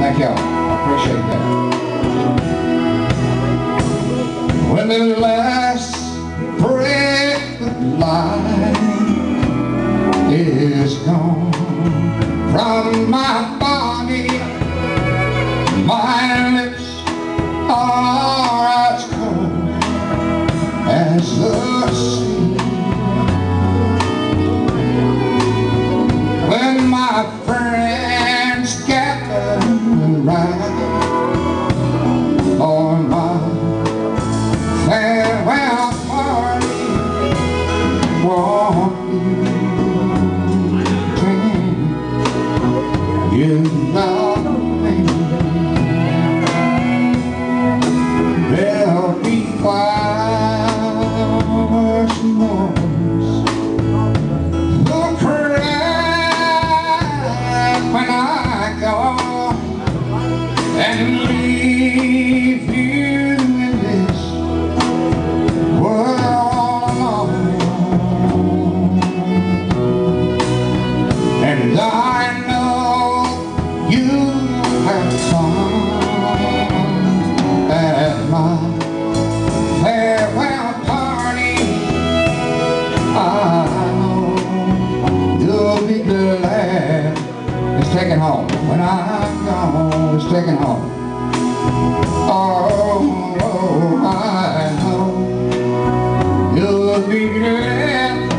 Thank y'all. Appreciate that. When the last breath of life is gone from my body, my lips are as cold as the sea. Won't you? There'll be will cry when I go and leave taken home. When I'm gone, it's taken home. Oh, oh, I know you'll be glad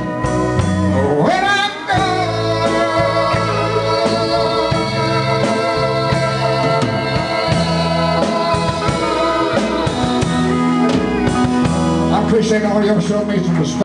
when I'm gone. I appreciate all y'all showing me some respect.